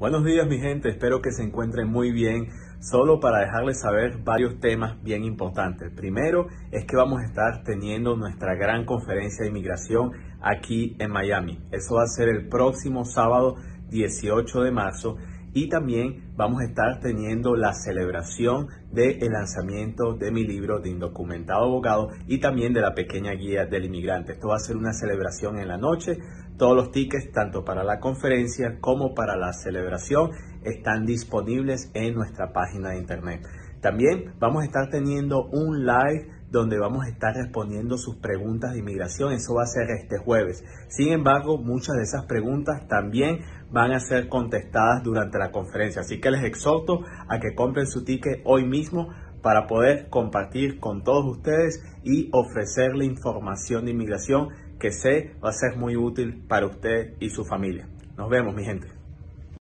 Buenos días mi gente, espero que se encuentren muy bien. Solo para dejarles saber varios temas bien importantes. Primero es que vamos a estar teniendo nuestra gran conferencia de inmigración aquí en Miami. Eso va a ser el próximo sábado 18 de marzo y también vamos a estar teniendo la celebración del lanzamiento de mi libro de Indocumentado Abogado y también de la pequeña guía del inmigrante. Esto va a ser una celebración en la noche. Todos los tickets, tanto para la conferencia como para la celebración, están disponibles en nuestra página de internet. También vamos a estar teniendo un live donde vamos a estar respondiendo sus preguntas de inmigración. Eso va a ser este jueves. Sin embargo, muchas de esas preguntas también van a ser contestadas durante la conferencia. Así que les exhorto a que compren su ticket hoy mismo para poder compartir con todos ustedes y ofrecerle información de inmigración que sé va a ser muy útil para usted y su familia. Nos vemos, mi gente.